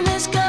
in this.